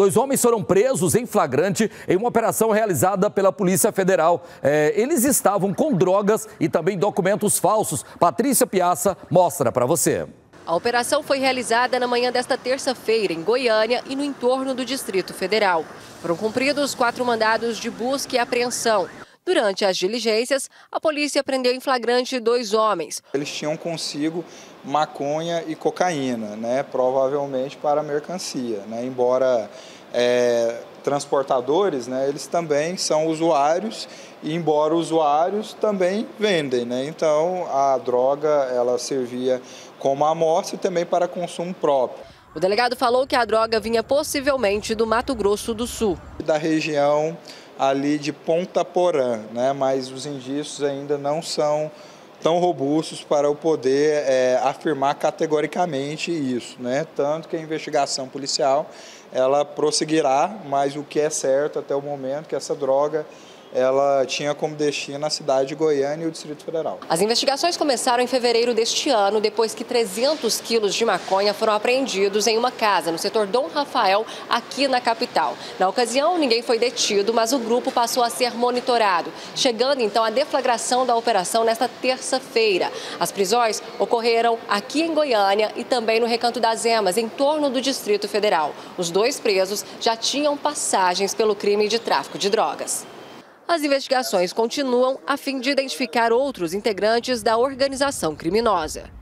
Dois homens foram presos em flagrante em uma operação realizada pela Polícia Federal. É, eles estavam com drogas e também documentos falsos. Patrícia Piaça mostra para você. A operação foi realizada na manhã desta terça-feira em Goiânia e no entorno do Distrito Federal. Foram cumpridos quatro mandados de busca e apreensão. Durante as diligências, a polícia prendeu em flagrante dois homens. Eles tinham consigo maconha e cocaína, né, provavelmente para mercancia, né, embora é, transportadores, né, eles também são usuários e embora usuários também vendem, né, então a droga ela servia como amostra e também para consumo próprio. O delegado falou que a droga vinha possivelmente do Mato Grosso do Sul. Da região ali de Ponta Porã, né, mas os indícios ainda não são tão robustos para eu poder é, afirmar categoricamente isso, né? Tanto que a investigação policial ela prosseguirá, mas o que é certo até o momento é que essa droga ela tinha como destino a cidade de Goiânia e o Distrito Federal. As investigações começaram em fevereiro deste ano, depois que 300 quilos de maconha foram apreendidos em uma casa no setor Dom Rafael, aqui na capital. Na ocasião, ninguém foi detido, mas o grupo passou a ser monitorado, chegando então à deflagração da operação nesta terça-feira. As prisões ocorreram aqui em Goiânia e também no Recanto das Emas, em torno do Distrito Federal. Os dois presos já tinham passagens pelo crime de tráfico de drogas. As investigações continuam a fim de identificar outros integrantes da organização criminosa.